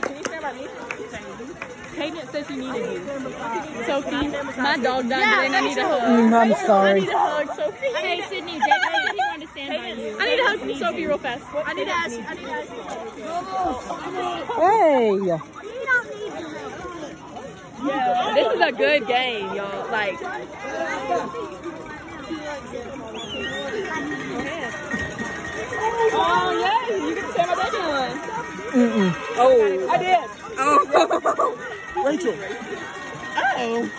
Can you stand by me? Hayden says he needed you. Sophie, my dog died today and I need a hug. Mm, I'm sorry. I need a hug, Sophie. Hey, Sydney, Jake said he wanted to stand by you. I need a hug from Sophie real fast. I need to ask. I need to ask. Hey. This is a good game, y'all. Like, oh yeah, Mm-mm. Oh, I did. Oh. oh. Rachel. Oh.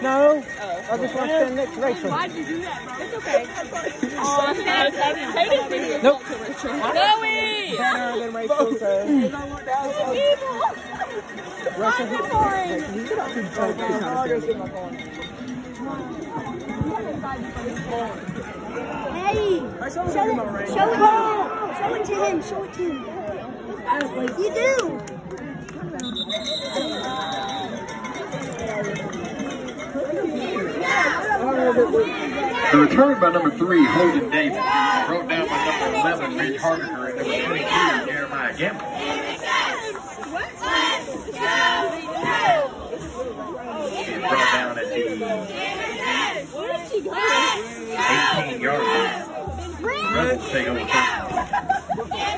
No. Oh. I just want to stand next to Rachel. Why'd you do that, bro? It's okay. Oh, Hayden's Nope. Chloe! Better than Rachel, so. Rachel, Rachel, you get out to the Hey, show it, show it, show it to him, show it to him. You do. The return by number three, Holden Davis. Brought down by number 11, Ridge Hardiker, and number 22, Jeremiah Gamble. Being brought down at the 18 yard line. Rebels take over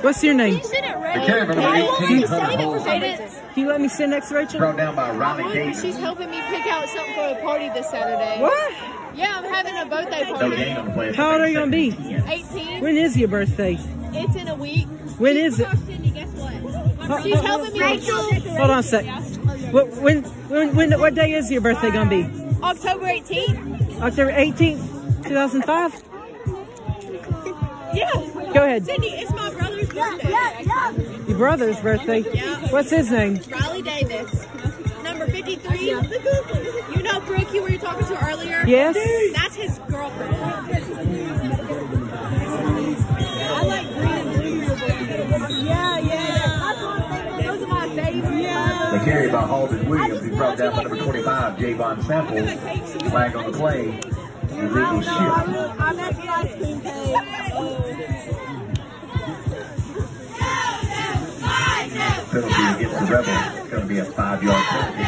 What's your name? Sit it The ready. carry by number 18, Hunter Holden. Can you let me sit next to Rachel? Brought down by Riley Davis. She's helping me pick out something for a party this Saturday. What? Yeah, I'm having a birthday party. gain on the play. How old are you gonna be? 18. When is your birthday? It's in a week. When is it? Sydney, guess what? She's helping me. Rachel. Hold on a sec. What, when, when, when, what day is your birthday gonna be? Uh, October 18th. October 18th, 2005? Yeah. Go ahead. Sydney, it's my brother's birthday. Your brother's birthday. Yeah. What's his name? Riley Davis. Number 53. You know Brooke you were talking to earlier? Yes? That's his girlfriend. I like green and blue. Yeah, yeah. Those are my favorite. Yeah. The carry by Holden Williams. He's brought down by number 25, Javon Samples. Flag on the play. Illegal shift. I'm at the ice cream Penalty against the Rebels. It's going to be a five-yard penalty.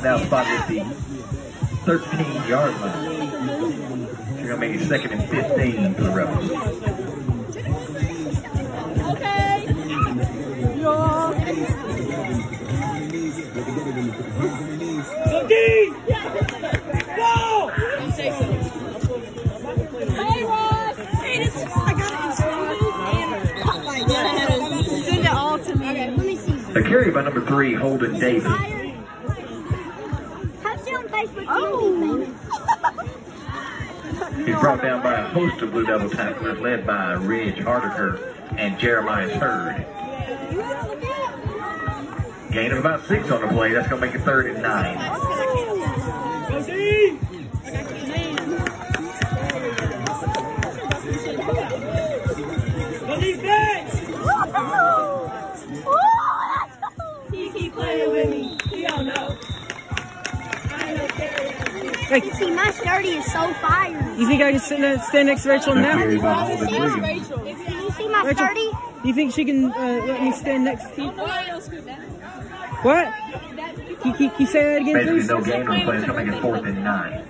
Now spotted at the 13-yard line. You're going to make it second and 15 for the Rebels. The carry by number three, Holden Davis. Oh. He's brought down by a host of Blue Devil tacklers led by Ridge Hardiker and Jeremiah Hurd. Gain of about six on the play. That's going to make it third and nine. Playing with me. He don't know. Hey, See, my sturdy is so fire. you think I can sit ne- stand next to Rachel now? carry by Rachel. Can you see my Rachel, sturdy? do you think she can uh, let me stand next to you? What? Can, can, can you say that again, Basically, please? no gain on the play. It's going to fourth and nine.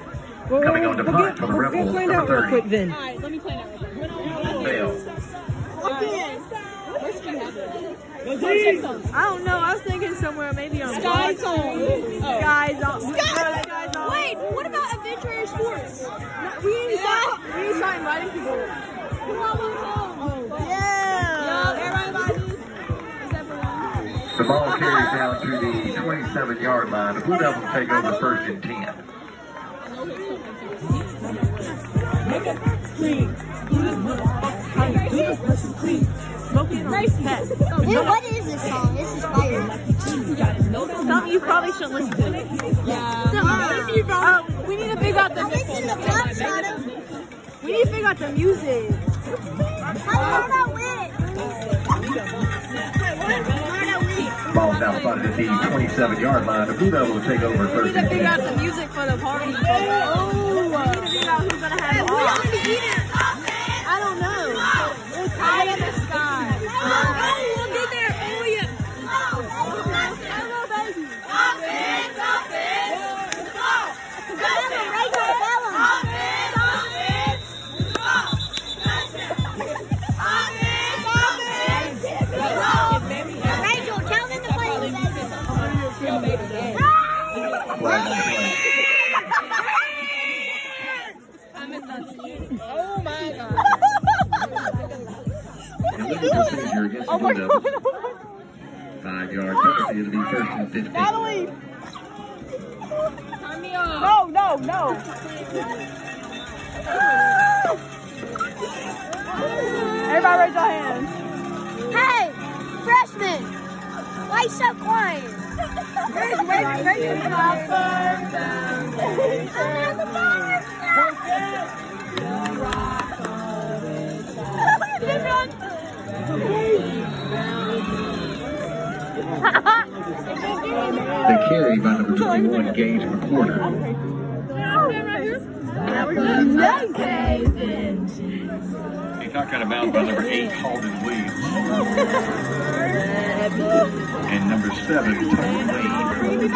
Well, coming on to we'll punt for the we'll get Rebels, planned number out real 30. quick then. Alright, let me play that I don't know. I was thinking somewhere maybe on Sky Zone. Oh. Guys on. Sky. Guys on. Wait, what about Adventure Sports? We need to start. We need to start inviting people. Yeah. Everybody. Except for one. The ball carries down to the 27-yard line. The Blue Devils take over first and 10. Dude, what is this song? This is fire. Something you probably shouldn't listen to. Yeah. Oh, we need to figure out I the listen to Pop Shot. we need to figure out the music. How did I win? Ball's out spotted at the 27 yard line. The Blue Devils will take over We need to figure out the music for the party. Illegal procedure against the Blue Devils. Five yard penalty. It'll be first and 15. Natalie. No, no, no. Everybody raise your hands. Hey, freshman, why you so quiet? Raise, raise, raise your The carry by number 21, Gage McCorder. He's not got a bound by number 8, Holden Williams. and number 7, Tony Lane.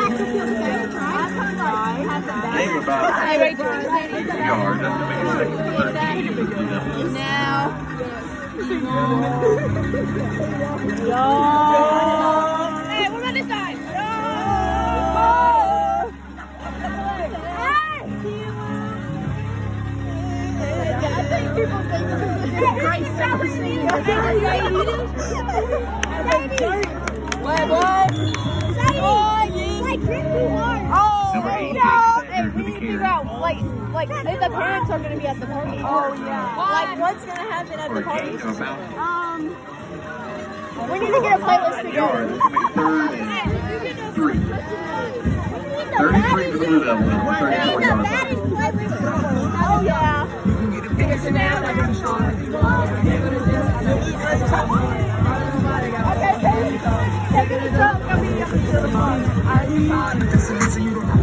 They were about two yards. That's to make it second 13 for Devils. Hey, what about this side? I think people think this is a great What, what? Figure carry. out, like, like if the parents are going to be at the party. Oh, yeah. Like, what's going to happen at For the party? gain of about Um, we need to get a playlist yards. together. That's to make it third and 3. 33 for the Blue Devils. 34 yard line. Oh, yeah. Okay, take take it up. Come here. The carry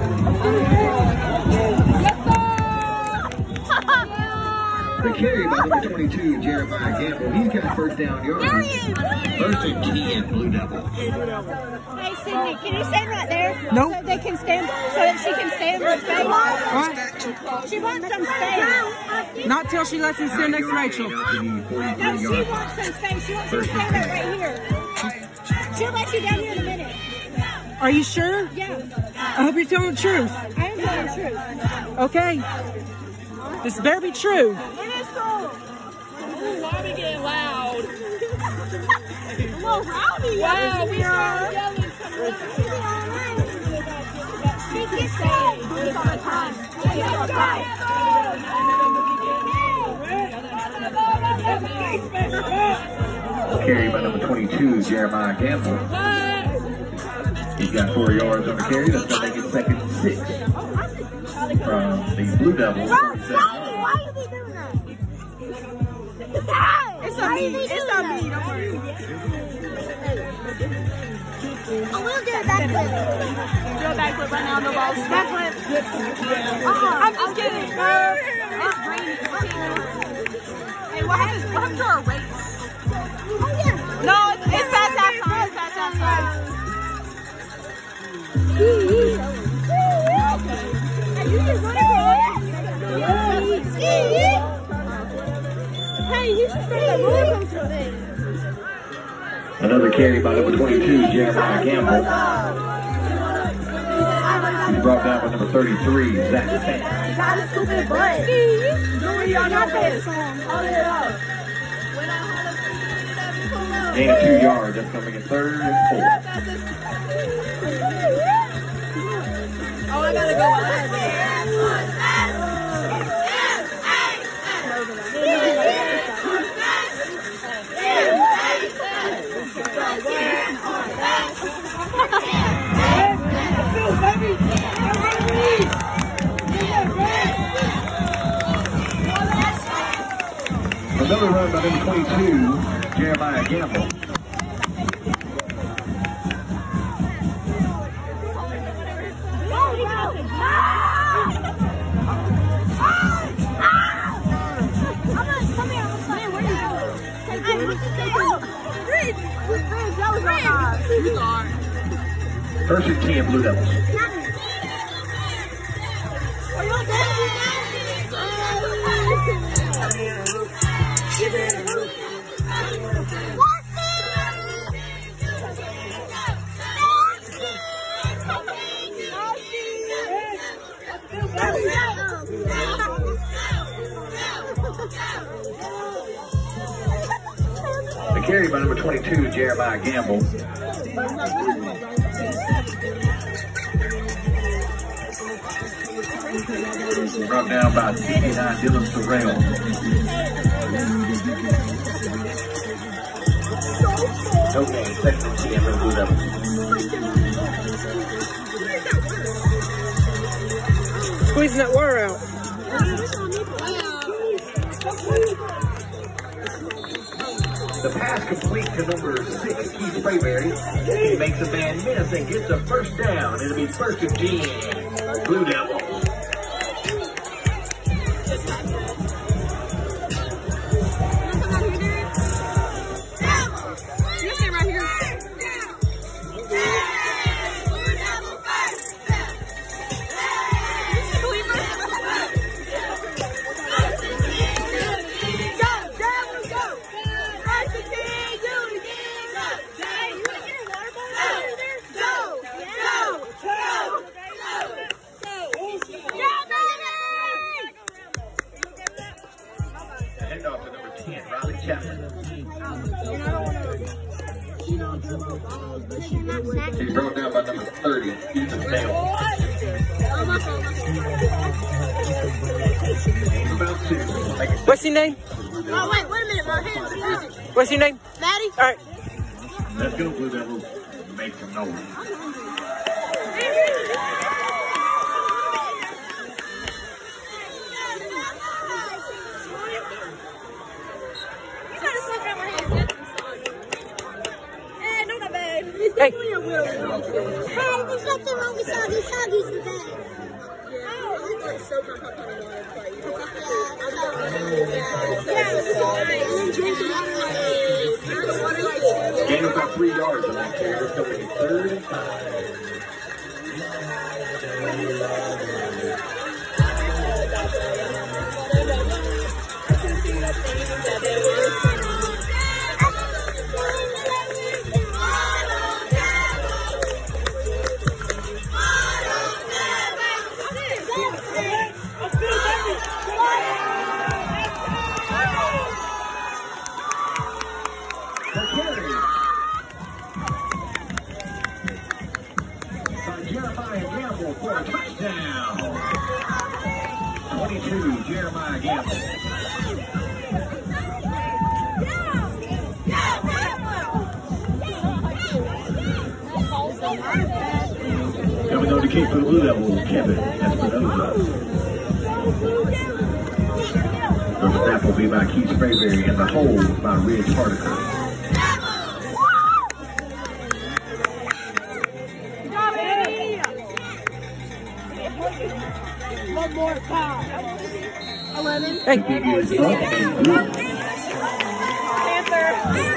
by number 22, Jeremiah Gamble. He's got first down yards. First and 10, Blue Devils. Hey, Sydney, can you stand right there? Nope. So they can stand, so that she can stand in space. What? She wants some space. Not till she lets me stand next to Rachel. No, she yard wants some space. She wants you to stand right, right here. She'll let you down here in a minute. Are you sure? Yeah, I hope you're telling the truth. I am telling the truth. Okay. This better be true. Why we getting loud? Well, rowdy. Wow, we started yelling. Stay. carry by number 22, Jeremiah Gamble. He's got four yards on the carry. That's going to make it second six from the Blue Devils. Why are you doing that? It's a me. It's a me. Don't worry. I will do it back then. Do a backflip right now on the ball. Backflip. Uh-uh. I'm just kidding. Uh, it's green. Hey, what happened? What happened to our race? Another carry by number 22, Jeremiah Gamble. He's brought down by number 33, Zach Sand. Got a stupid butt. Gain of two yards. That's coming in third and four. Oh, I gotta go run by number 22, Jeremiah Gamble. First and 10, Blue Devils. Carry by number 22, Jeremiah Gamble. Brought down by 89, Dylan Sorrell. No game, second and 10 for Blue Devils. Squeezing that wire out. The pass complete to number six, Keith Sprayberry. He makes a man miss and gets a first down. It'll be first and 10, Blue Devils. What's your name? Oh, wait, wait a minute. My hands are busy. What's your name? Maddie? All right. Let's go, Blue Devils. Make some noise. Hey, Hey, there's nothing wrong with Soggy. Soggy's the best. Gain about three yards on that carry. It's third and five. Will be by Keith Sprayberry and the Hole by Ridge Hardiker. hey. Big is up and good.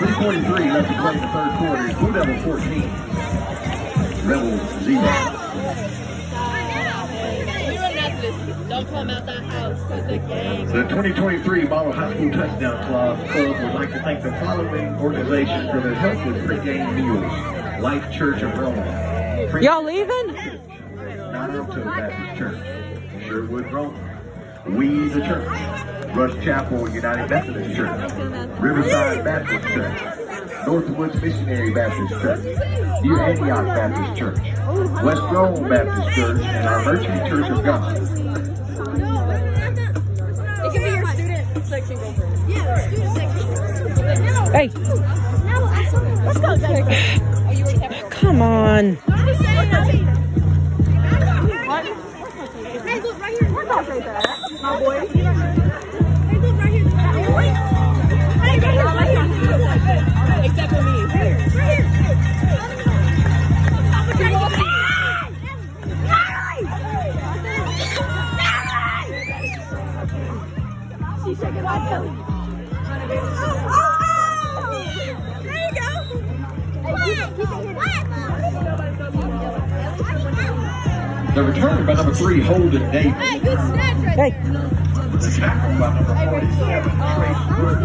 343 left to play in the third quarter. Blue Devil 14. Rebels 0. We run after. Don't come out that The 2023 Model High School Touchdown Club Club would like to thank the following organizations for their help with pregame meals. Life Church of Rome. Y'all leaving? Mount Alto Baptist Church. Sherwood Rome. We the Church. Rush Chapel United Methodist Church. Riverside Baptist Church. Northwoods Missionary Baptist Church. New Antioch Baptist Church. West Rome Baptist Church and our Merchant Church of God. Hey, No, I saw it. Let's go, guys. You already have it. come on. Hey, look right here. My boy. Hey, look right here. The by number three, Holden Davis. Hey, good snatch right Hey, The tackle by number 47, Trace Wood.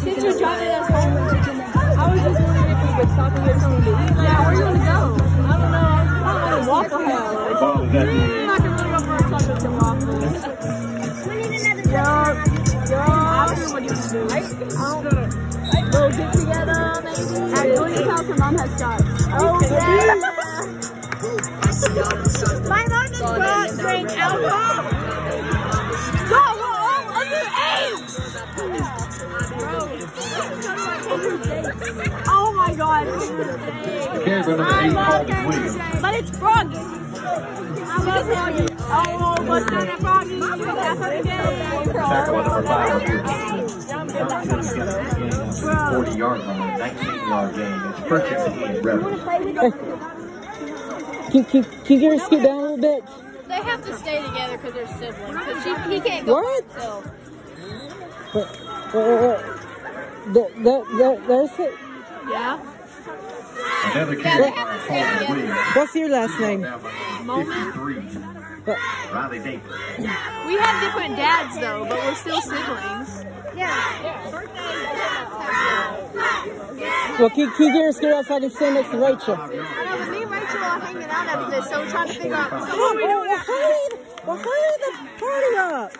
Since you're driving us home, I was just wondering if we could stop and get something to eat. Yeah, where you want to go? I don't know. I don't know. Waffle House. The ball is at the I'm not gonna really go for a chocolate chip waffles. We need another Yo, yo. I don't know what you want to do. I don't Go get together, maybe. At Julia's house, her mom has shots. Oh, oh, yeah. god. The carry by number eight, Holden Williams. But it's Froggy. I love Froggy. Oh, what's that Froggy? That's what it is. Tackle by number five, here. 40 yard line, 19 yard gain. It's first and 10, Rebels. can, can, can you get her scoot down a little bit? They have to stay together because they're siblings. Because she, he can't go What? by himself. What, what, what? That, that, that, that's it. Yeah. Another carry by Holden Williams. What's your last name? Down by number 53, What? Riley Davis. We have different dads though, but we're still siblings. Well, can, can you get her scoot outside and stand next to Rachel? I know, but me and Rachel are hanging out after this, so we're trying to figure out. So Come what on, are we well, doing? well, hurry, well, hurry the party up.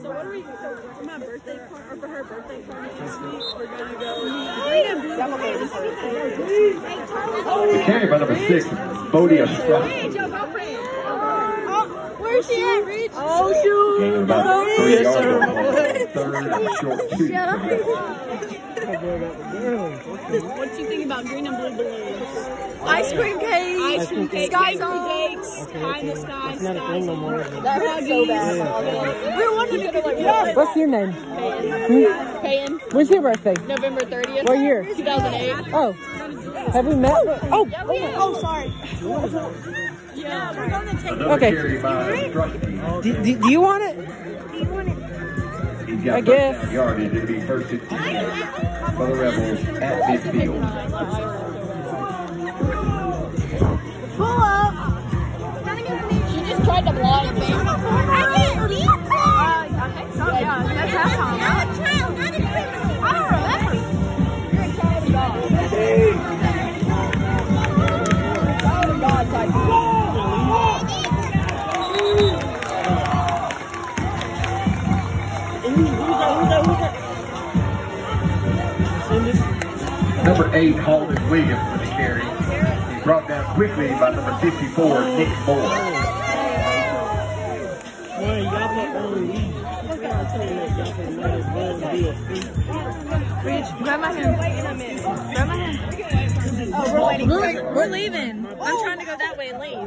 So what are we? So for my birthday party or for her birthday party this week, we're gonna go. Carry by number six, Bodie Ostrowski. your girlfriend. Oh, where's she at, Rich? Oh shoot! Gain of about three yards on the third and short two. What do you think about green and blue balloons? Ice cream cake. Ice cream cake, Sky sky cakes. Pie in the sky, Not a thing no more. That so bad. We were wondering if you yes. What's your name? Paying hmm? When's your birthday? November 30th. What year? 2008. Oh, have we met? Oh, Oh, sorry. Another Okay. carry by Ostrowski. Oh, do, do, do you want it? He's got I guess. yardage. It'll be first and 10 for the Rebels at midfield. Number eight, Holden Williams with the carry. He's brought down quickly by number 54, Nick Moore. Rich, grab my hand. Grab my hand. Oh, we're waiting. We're, we're leaving. I'm trying to go that way and leave.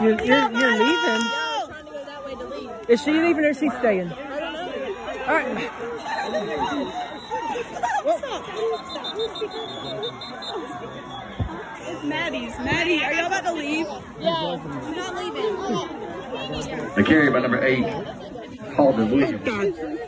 You're, you're, you're leaving. Trying to go that way to leave. Is she leaving or is she staying? All right. It's Maddie's. Maddie, are y'all about to leave? Yeah. I'm not leaving. The carry by number eight, Holden Williams.